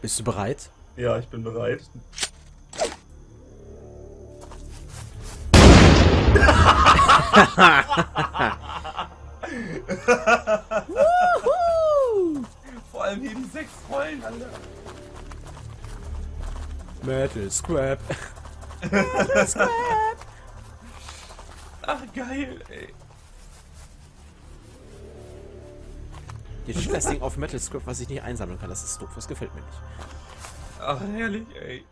Bist du bereit? Ja, ich bin bereit. Vor allem die sechs Rollen, Alter. Metal Scrap. Ach, geil, ey. Jetzt steht das Ding auf Metal Scrap, was ich nicht einsammeln kann. Das ist doof. Das gefällt mir nicht. Ach, herrlich, ey.